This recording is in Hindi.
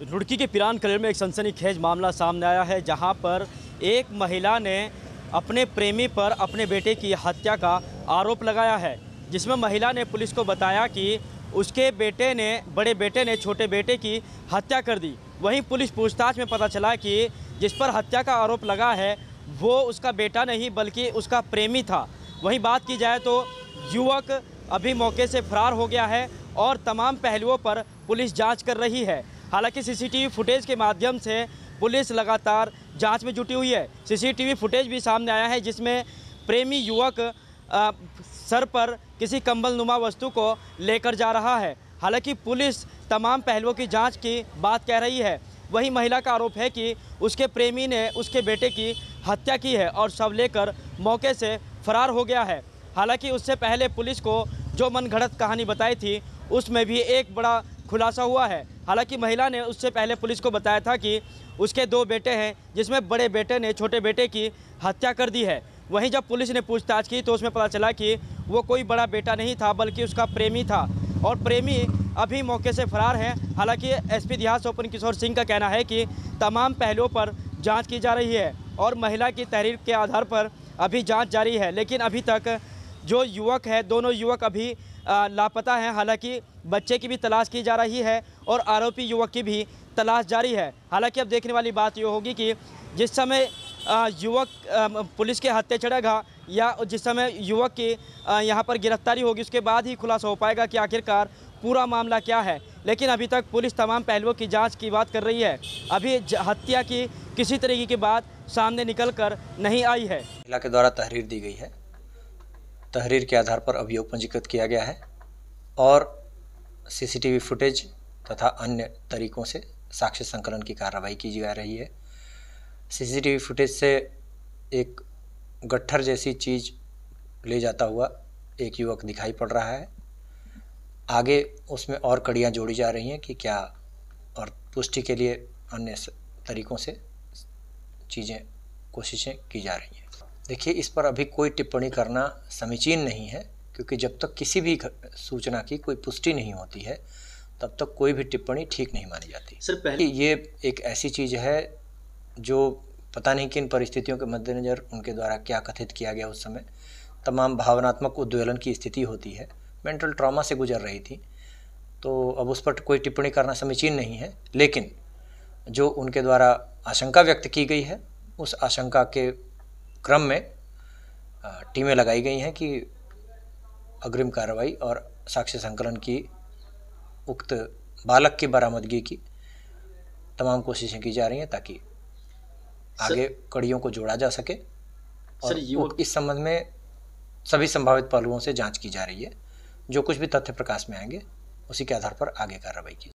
रुड़की के पिरान कलेर में एक सनसनीखेज मामला सामने आया है, जहाँ पर एक महिला ने अपने प्रेमी पर अपने बेटे की हत्या का आरोप लगाया है, जिसमें महिला ने पुलिस को बताया कि उसके बेटे ने, बड़े बेटे ने छोटे बेटे की हत्या कर दी। वहीं पुलिस पूछताछ में पता चला कि जिस पर हत्या का आरोप लगा है, वो उसका बेटा नहीं, बल्कि उसका प्रेमी था। वहीं बात की जाए तो युवक अभी मौके से फरार हो गया है और तमाम पहलुओं पर पुलिस जाँच कर रही है। हालाँकि सीसीटीवी फुटेज के माध्यम से पुलिस लगातार जाँच में जुटी हुई है। सीसीटीवी फुटेज भी सामने आया है जिसमें प्रेमी युवक आ, सर पर किसी कंबल नुमा वस्तु को लेकर जा रहा है। हालाँकि पुलिस तमाम पहलुओं की जाँच की बात कह रही है। वही महिला का आरोप है कि उसके प्रेमी ने उसके बेटे की हत्या की है और शव लेकर मौके से फरार हो गया है। हालाँकि उससे पहले पुलिस को जो मन घड़त कहानी बताई थी उसमें भी एक बड़ा खुलासा हुआ है। हालाँकि महिला ने उससे पहले पुलिस को बताया था कि उसके दो बेटे हैं, जिसमें बड़े बेटे ने छोटे बेटे की हत्या कर दी है। वहीं जब पुलिस ने पूछताछ की तो उसमें पता चला कि वो कोई बड़ा बेटा नहीं था, बल्कि उसका प्रेमी था। और प्रेमी अभी मौके से फरार है। हालाँकि एसपी इतिहास ओपन किशोर सिंह का कहना है कि तमाम पहलुओं पर जाँच की जा रही है और महिला की तहरीर के आधार पर अभी जाँच जारी है। लेकिन अभी तक जो युवक है, दोनों युवक अभी लापता हैं। हालाँकि बच्चे की भी तलाश की जा रही है और आरोपी युवक की भी तलाश जारी है। हालाँकि अब देखने वाली बात ये होगी कि जिस समय युवक पुलिस के हत्या चढ़ेगा या जिस समय युवक की यहाँ पर गिरफ्तारी होगी, उसके बाद ही खुलासा हो पाएगा कि आखिरकार पूरा मामला क्या है। लेकिन अभी तक पुलिस तमाम पहलुओं की जाँच की बात कर रही है। अभी हत्या की किसी तरीके की बात सामने निकल कर नहीं आई है। महिला के द्वारा तहरीर दी गई है। तहरीर के आधार पर अभियोग पंजीकृत किया गया है और सीसीटीवी फुटेज तथा अन्य तरीकों से साक्ष्य संकलन की कार्रवाई की जा रही है। सीसीटीवी फुटेज से एक गट्ठर जैसी चीज़ ले जाता हुआ एक युवक दिखाई पड़ रहा है। आगे उसमें और कड़ियाँ जोड़ी जा रही हैं कि क्या और पुष्टि के लिए अन्य तरीकों से चीज़ें, कोशिशें की जा रही हैं। देखिए इस पर अभी कोई टिप्पणी करना समीचीन नहीं है क्योंकि जब तक किसी भी सूचना की कोई पुष्टि नहीं होती है तब तक कोई भी टिप्पणी ठीक नहीं मानी जाती। सर पहले ये एक ऐसी चीज़ है जो पता नहीं किन परिस्थितियों के मद्देनज़र उनके द्वारा क्या कथित किया गया उस समय तमाम भावनात्मक उद्वेलन की स्थिति होती है मेंटल ट्रॉमा से गुजर रही थी तो अब उस पर कोई टिप्पणी करना समीचीन नहीं है लेकिन जो उनके द्वारा आशंका व्यक्त की गई है उस आशंका के क्रम में टीमें लगाई गई हैं कि अग्रिम कार्रवाई और साक्ष्य संकलन की उक्त बालक की बरामदगी की तमाम कोशिशें की जा रही हैं ताकि आगे कड़ियों को जोड़ा जा सके और इस संबंध में सभी संभावित पहलुओं से जाँच की जा रही है। जो कुछ भी तथ्य प्रकाश में आएँगे उसी के आधार पर आगे कार्रवाई की